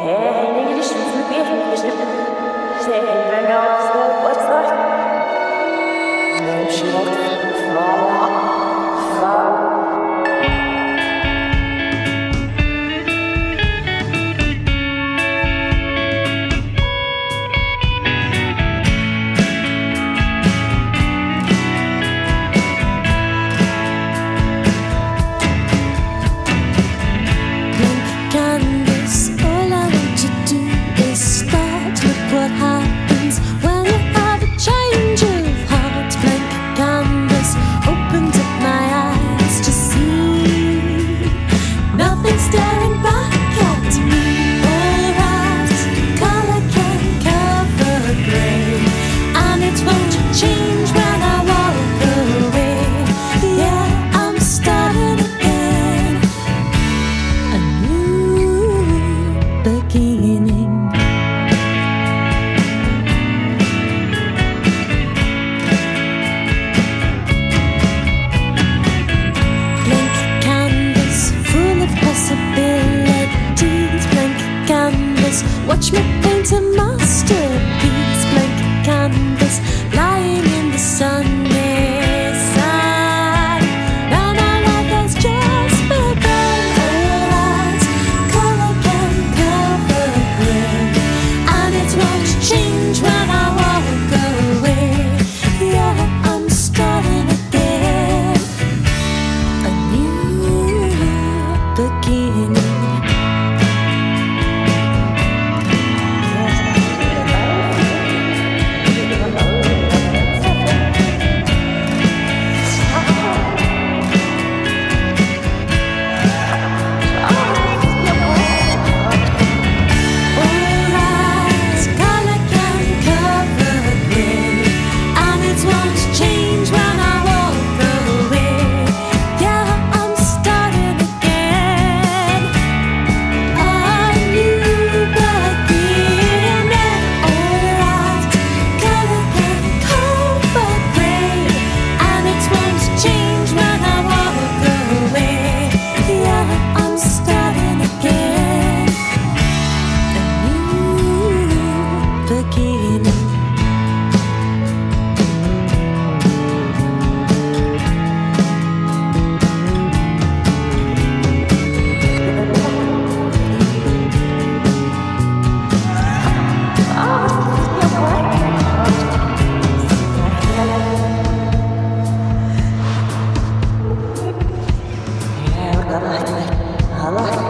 Sehen wir uns, what's that? Name she looked from Watch me paint a masterpiece, blank canvas, lying in the sun. 来了。